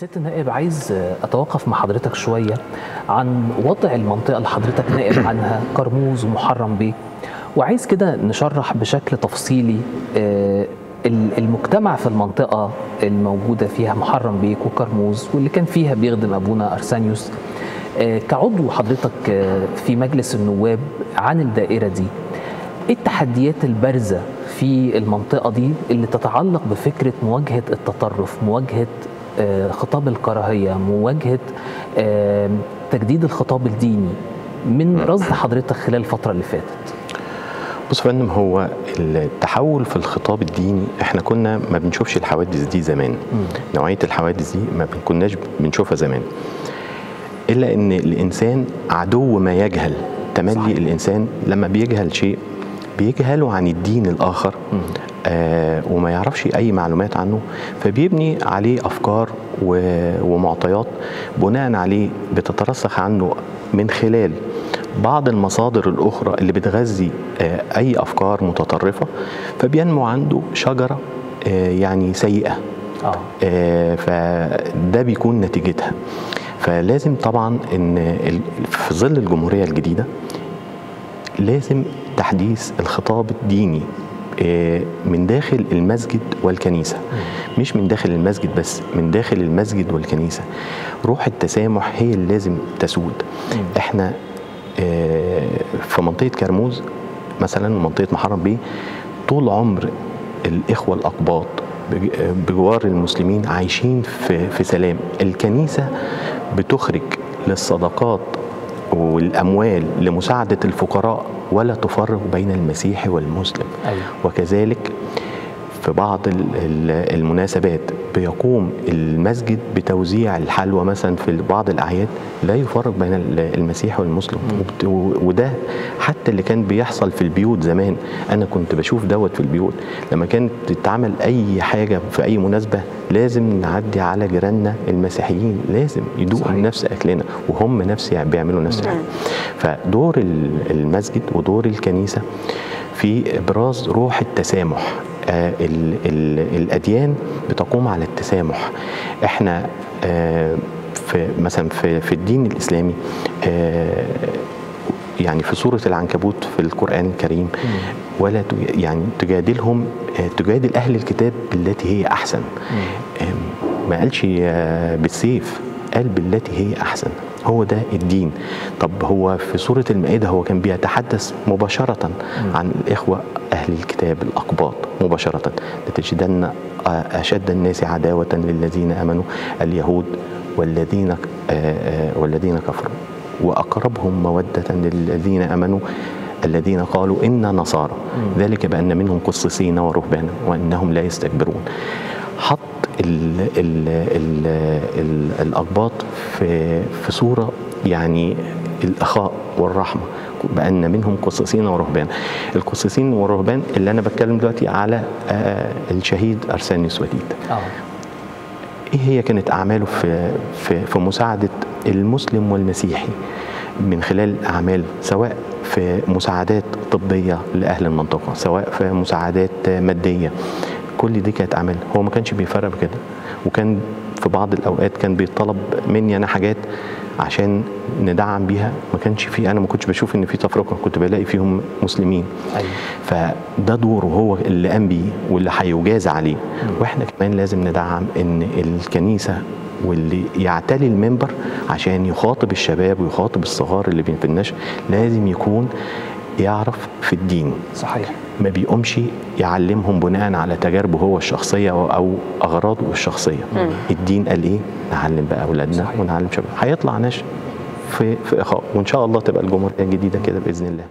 ست النائب عايز أتوقف مع حضرتك شوية عن وضع المنطقة اللي حضرتك نائب عنها كرموز ومحرم بيه وعايز كده نشرح بشكل تفصيلي آه، ال- المجتمع في المنطقة الموجودة فيها محرم بيك وكرموز واللي كان فيها بيخدم أبونا ارسانيوس آه، كعضو حضرتك آه، في مجلس النواب عن الدائرة دي. إيه التحديات البارزة في المنطقة دي اللي تتعلق بفكرة مواجهة التطرف مواجهة خطاب الكراهية مواجهة آه، تجديد الخطاب الديني من رصد حضرتك خلال الفترة اللي فاتت. بص يا فندم هو التحول في الخطاب الديني إحنا كنا ما بنشوفش الحوادث دي زمان. نوعية الحوادث دي ما كناش بنشوفها زمان. إلا إن الإنسان عدو ما يجهل. تملي صحيح. الإنسان لما بيجهل شيء بيجهله عن الدين الآخر. آه وما يعرفش أي معلومات عنه فبيبني عليه أفكار ومعطيات بناء عليه بتترسخ عنه من خلال بعض المصادر الأخرى اللي بتغذي آه أي أفكار متطرفة فبينمو عنده شجرة آه يعني سيئة. آه، فده بيكون نتيجتها. فلازم طبعا إن في ظل الجمهورية الجديدة لازم تحديث الخطاب الديني آه، من داخل المسجد والكنيسة. مش من داخل المسجد بس من داخل المسجد والكنيسة. روح التسامح هي اللي لازم تسود. إحنا آه، في منطقة كرموز مثلا منطقة محرم بيه طول عمر الإخوة الأقباط بج- بجوار المسلمين عايشين في في سلام. الكنيسة بتخرج للصدقات والأموال لمساعدة الفقراء ولا تفرق بين المسيحي والمسلم أيوة. وكذلك في بعض ال- ال- المناسبات بيقوم المسجد بتوزيع الحلوى مثلا في بعض الأعياد لا يفرق بين ال- المسيحي والمسلم. وده حتى اللي كان بيحصل في البيوت زمان. أنا كنت بشوف دوت في البيوت. لما كانت تتعمل أي حاجة في أي مناسبة لازم نعدي على جيراننا المسيحيين. لازم يدوقوا نفس أكلنا. وهم نفس بيعملوا نفس الحاجة فدور ال- المسجد ودور الكنيسة في إبراز روح التسامح. ال- ال- الأديان بتقوم على التسامح. إحنا آه، في مثلا في في الدين الإسلامي آه، يعني في سورة العنكبوت في القرآن الكريم ولا يعني تجادلهم آه، تجادل أهل الكتاب بالتي هي أحسن. آم، ما قالش آه، بالسيف. قال بالتي هي أحسن. هو ده الدين. طب هو في سورة المائدة هو كان بيتحدث مباشرة عن الإخوة أهل الكتاب الأقباط مباشرة. لتجدن أشد الناس عداوة للذين آمنوا اليهود والذين آه، آه، والذين كفروا. وأقربهم مودة للذين آمنوا الذين قالوا إنا نصارى. ذلك بأن منهم قصصين ورهبانا وأنهم لا يستكبرون. حط ال ال ال ال الأقباط في في صورة يعني الأخاء والرحمة بأن منهم قصصين ورهبان. القصصين والرهبان اللي أنا بتكلم دلوقتي على آه، الشهيد أرسانيوس وديد آه. إيه هي كانت أعماله في في في مساعدة المسلم والمسيحي من خلال اعمال سواء في مساعدات طبية لأهل المنطقة سواء في مساعدات مادية؟ كل دي كانت أعمال. هو ما كانش بيفرق بكده. وكان في بعض الأوقات كان بيطلب مني أنا حاجات عشان ندعم بيها. ما كانش في أنا ما كنتش بشوف إن في تفرقة. كنت بلاقي فيهم مسلمين. أيوه. فده دوره هو اللي قام بيه واللي هيجازى عليه. وإحنا كمان لازم ندعم إن الكنيسة واللي يعتلي المنبر عشان يخاطب الشباب ويخاطب الصغار اللي في النشء لازم يكون يعرف في الدين. صحيح. ما بيقومش يعلمهم بناء على تجاربه هو الشخصية أو أغراضه الشخصية. الدين قال إيه؟ نعلم بقى أولادنا. ونعلم شباب. هيطلع ناس في في إخاء. وإن شاء الله تبقى الجمهورية الجديدة كده بإذن الله.